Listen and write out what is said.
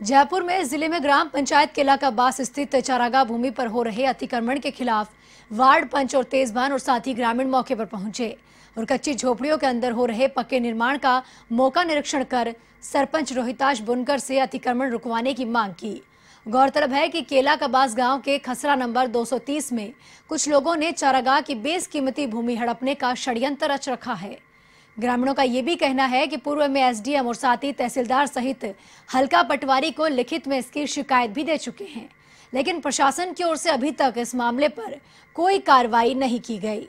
जयपुर में ज़िले में ग्राम पंचायत किला का बास स्थित चारागाह भूमि पर हो रहे अतिक्रमण के खिलाफ वार्ड पंच और तेजबान और साथी ग्रामीण मौके पर पहुँचे और कच्ची झोपड़ियों के अंदर हो रहे पक्के निर्माण का मौका निरीक्षण कर सरपंच रोहिताश बुनकर से अतिक्रमण रुकवाने की मांग की। गौरतलब है कि केला का बास गाँव के खसरा नंबर 230 में कुछ लोगों ने चारागाह की बेसकीमती भूमि हड़पने का षड्यंत्र रच रखा है। ग्रामीणों का ये भी कहना है कि पूर्व में एसडीएम और साथ ही तहसीलदार सहित हल्का पटवारी को लिखित में इसकी शिकायत भी दे चुके हैं। लेकिन प्रशासन की ओर से अभी तक इस मामले पर कोई कार्रवाई नहीं की गई।